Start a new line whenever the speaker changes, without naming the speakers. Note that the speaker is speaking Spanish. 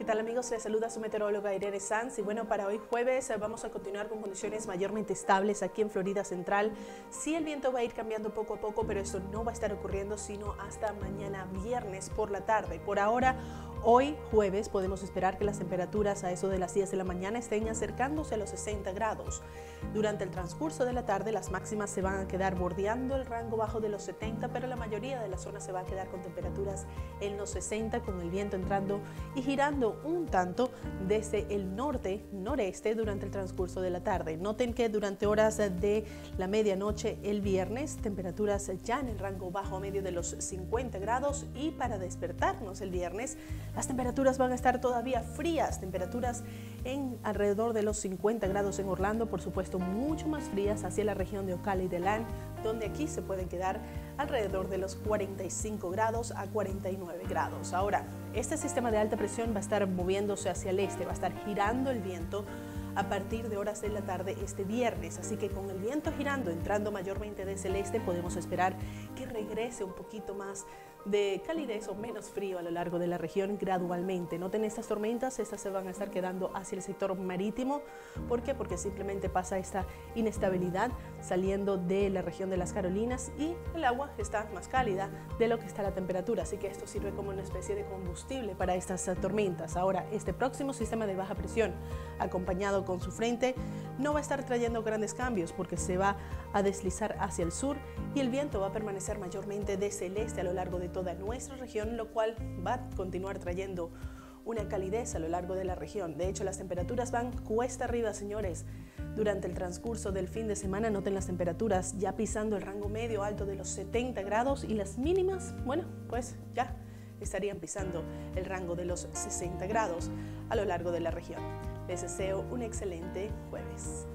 ¿Qué tal amigos? Les saluda su meteoróloga Irene Sanz y bueno, para hoy jueves eh, vamos a continuar con condiciones mayormente estables aquí en Florida Central. Sí el viento va a ir cambiando poco a poco, pero esto no va a estar ocurriendo sino hasta mañana viernes por la tarde. Por ahora, hoy jueves podemos esperar que las temperaturas a eso de las 10 de la mañana estén acercándose a los 60 grados. Durante el transcurso de la tarde las máximas se van a quedar bordeando el rango bajo de los 70, pero la mayoría de la zona se va a quedar con temperaturas en los 60 con el viento entrando y girando un tanto desde el norte, noreste durante el transcurso de la tarde. Noten que durante horas de la medianoche el viernes, temperaturas ya en el rango bajo medio de los 50 grados y para despertarnos el viernes, las temperaturas van a estar todavía frías, temperaturas en alrededor de los 50 grados en Orlando, por supuesto mucho más frías hacia la región de Ocala y de Lan, donde aquí se pueden quedar alrededor de los 45 grados a 49 grados. Ahora, este sistema de alta presión va a estar moviéndose hacia el este, va a estar girando el viento a partir de horas de la tarde este viernes. Así que con el viento girando, entrando mayormente desde el este, podemos esperar que regrese un poquito más de calidez o menos frío a lo largo de la región gradualmente. Noten estas tormentas, estas se van a estar quedando hacia el sector marítimo. ¿Por qué? Porque simplemente pasa esta inestabilidad saliendo de la región de las Carolinas y el agua está más cálida de lo que está la temperatura. Así que esto sirve como una especie de combustible para estas tormentas. Ahora, este próximo sistema de baja presión, acompañado con su frente, no va a estar trayendo grandes cambios porque se va a deslizar hacia el sur y el viento va a permanecer mayormente desde el este a lo largo de toda nuestra región, lo cual va a continuar trayendo una calidez a lo largo de la región. De hecho, las temperaturas van cuesta arriba, señores. Durante el transcurso del fin de semana noten las temperaturas ya pisando el rango medio alto de los 70 grados y las mínimas, bueno, pues ya estarían pisando el rango de los 60 grados a lo largo de la región. Les deseo un excelente jueves.